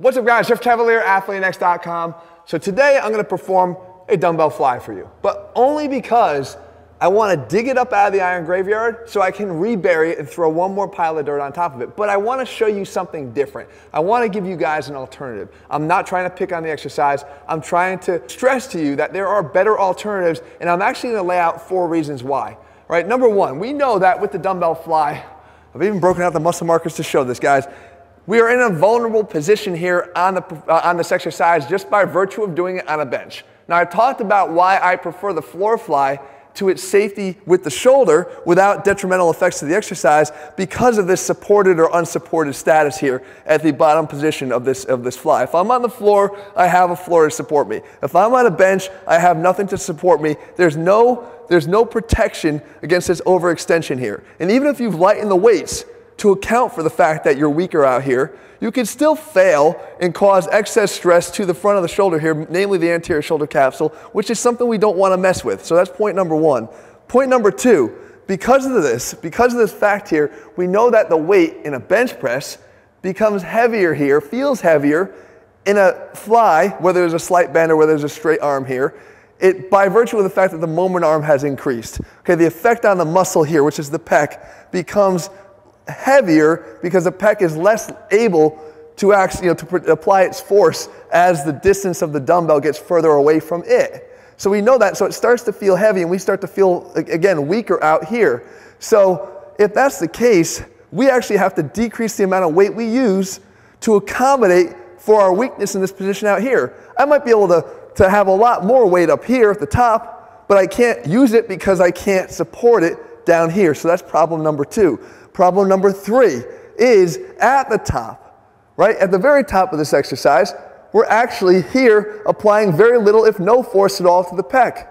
What's up guys, Jeff Cavaliere, AthleanX.com. So today I'm gonna perform a dumbbell fly for you, but only because I wanna dig it up out of the iron graveyard so I can rebury it and throw one more pile of dirt on top of it. But I wanna show you something different. I wanna give you guys an alternative. I'm not trying to pick on the exercise. I'm trying to stress to you that there are better alternatives and I'm actually gonna lay out four reasons why. All right, number one, we know that with the dumbbell fly, I've even broken out the muscle markers to show this, guys. We are in a vulnerable position here on, the, uh, on this exercise just by virtue of doing it on a bench. Now, I talked about why I prefer the floor fly to its safety with the shoulder without detrimental effects to the exercise because of this supported or unsupported status here at the bottom position of this, of this fly. If I'm on the floor, I have a floor to support me. If I'm on a bench, I have nothing to support me. There's no, there's no protection against this overextension here. And even if you've lightened the weights, to account for the fact that you're weaker out here, you can still fail and cause excess stress to the front of the shoulder here, namely the anterior shoulder capsule, which is something we don't want to mess with. So that's point number one. Point number two, because of this, because of this fact here, we know that the weight in a bench press becomes heavier here, feels heavier in a fly, whether there's a slight bend or whether there's a straight arm here, it, by virtue of the fact that the moment arm has increased. Okay, the effect on the muscle here, which is the pec, becomes heavier because the pec is less able to actually, you know, to apply its force as the distance of the dumbbell gets further away from it. So we know that, so it starts to feel heavy and we start to feel, again, weaker out here. So if that's the case, we actually have to decrease the amount of weight we use to accommodate for our weakness in this position out here. I might be able to, to have a lot more weight up here at the top, but I can't use it because I can't support it down here. So that's problem number two. Problem number three is at the top, right? At the very top of this exercise, we're actually here applying very little, if no force at all to the pec.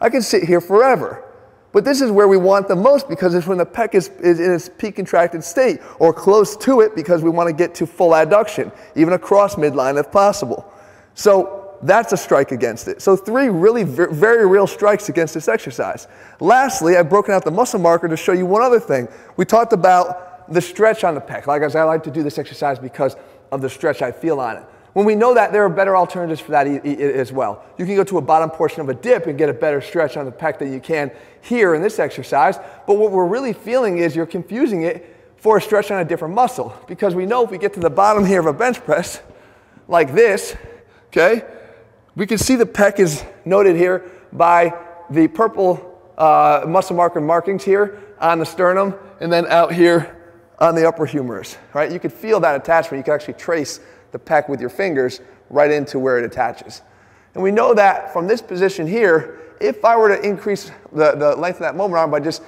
I can sit here forever. But this is where we want the most because it's when the pec is, is in its peak contracted state or close to it because we want to get to full adduction, even across midline if possible. So that's a strike against it. So three really very real strikes against this exercise. Lastly, I've broken out the muscle marker to show you one other thing. We talked about the stretch on the pec. Like I said, I like to do this exercise because of the stretch I feel on it. When we know that, there are better alternatives for that as well. You can go to a bottom portion of a dip and get a better stretch on the pec than you can here in this exercise. But what we're really feeling is you're confusing it for a stretch on a different muscle. Because we know if we get to the bottom here of a bench press, like this, okay, we can see the pec is noted here by the purple uh, muscle marker markings here on the sternum and then out here on the upper humerus, right? You could feel that attachment. You can actually trace the pec with your fingers right into where it attaches. And we know that from this position here, if I were to increase the, the length of that moment arm by just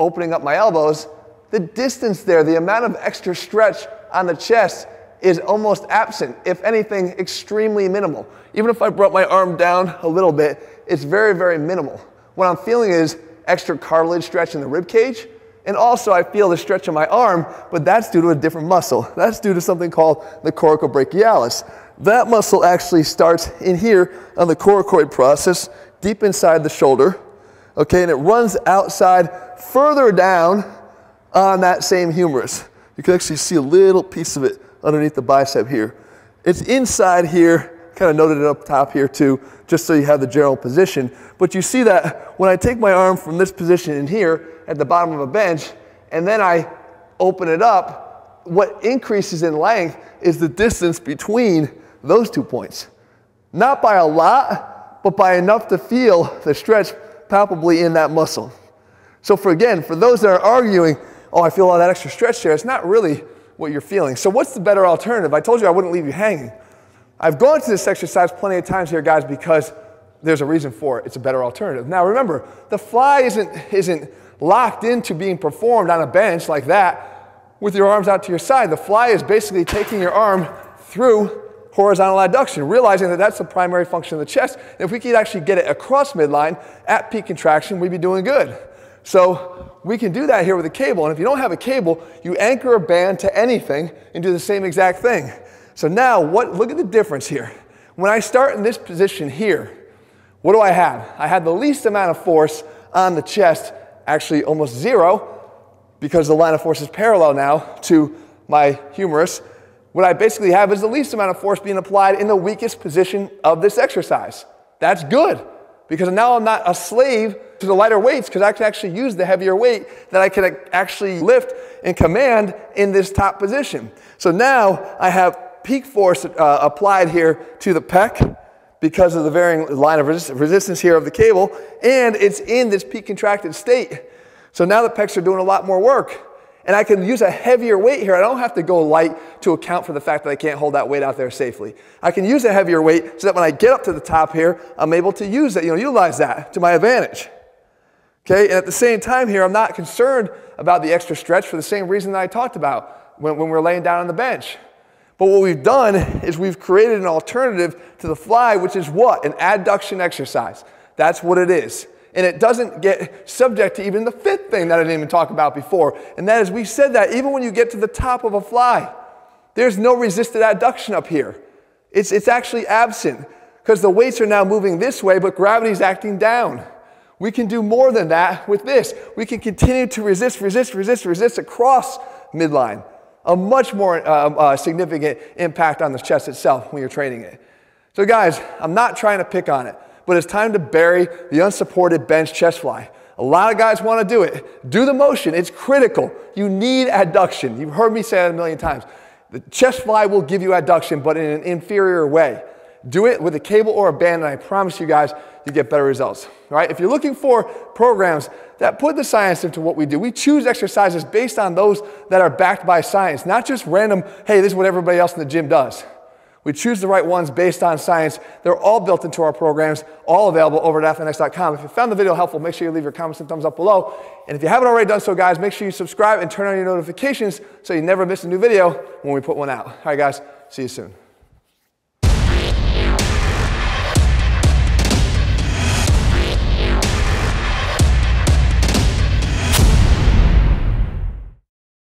opening up my elbows, the distance there, the amount of extra stretch on the chest is almost absent, if anything, extremely minimal. Even if I brought my arm down a little bit, it's very, very minimal. What I'm feeling is extra cartilage stretch in the rib cage, and also I feel the stretch of my arm, but that's due to a different muscle. That's due to something called the coracobrachialis. That muscle actually starts in here on the coracoid process, deep inside the shoulder, okay, and it runs outside further down on that same humerus. You can actually see a little piece of it underneath the bicep here. It's inside here, kind of noted it up top here too, just so you have the general position. But you see that when I take my arm from this position in here at the bottom of a bench, and then I open it up, what increases in length is the distance between those two points. Not by a lot, but by enough to feel the stretch palpably in that muscle. So for again, for those that are arguing, oh, I feel all that extra stretch there, it's not really what you're feeling. So, what's the better alternative? I told you I wouldn't leave you hanging. I've gone to this exercise plenty of times here, guys, because there's a reason for it. It's a better alternative. Now, remember, the fly isn't, isn't locked into being performed on a bench like that with your arms out to your side. The fly is basically taking your arm through horizontal adduction, realizing that that's the primary function of the chest. And if we could actually get it across midline at peak contraction, we'd be doing good. So we can do that here with a cable. And if you don't have a cable, you anchor a band to anything and do the same exact thing. So now, what, look at the difference here. When I start in this position here, what do I have? I have the least amount of force on the chest, actually almost zero, because the line of force is parallel now to my humerus. what I basically have is the least amount of force being applied in the weakest position of this exercise. That's good because now I'm not a slave to the lighter weights because I can actually use the heavier weight that I can actually lift and command in this top position. So now I have peak force uh, applied here to the pec because of the varying line of resist resistance here of the cable, and it's in this peak contracted state. So now the pecs are doing a lot more work. And I can use a heavier weight here. I don't have to go light to account for the fact that I can't hold that weight out there safely. I can use a heavier weight so that when I get up to the top here, I'm able to use that, you know, utilize that to my advantage. Okay, and at the same time here, I'm not concerned about the extra stretch for the same reason that I talked about when, when we're laying down on the bench. But what we've done is we've created an alternative to the fly, which is what? An adduction exercise. That's what it is. And it doesn't get subject to even the fifth thing that I didn't even talk about before. And that is, we said that even when you get to the top of a fly, there's no resisted adduction up here. It's, it's actually absent because the weights are now moving this way, but gravity's acting down. We can do more than that with this. We can continue to resist, resist, resist, resist across midline. A much more uh, uh, significant impact on the chest itself when you're training it. So, guys, I'm not trying to pick on it, but it's time to bury the unsupported bench chest fly. A lot of guys want to do it. Do the motion, it's critical. You need adduction. You've heard me say that a million times. The chest fly will give you adduction, but in an inferior way. Do it with a cable or a band, and I promise you guys, you get better results. Right? If you're looking for programs that put the science into what we do, we choose exercises based on those that are backed by science, not just random, hey, this is what everybody else in the gym does. We choose the right ones based on science. They're all built into our programs, all available over at athleanx.com. If you found the video helpful, make sure you leave your comments and thumbs up below. And if you haven't already done so, guys, make sure you subscribe and turn on your notifications so you never miss a new video when we put one out. All right, guys, see you soon.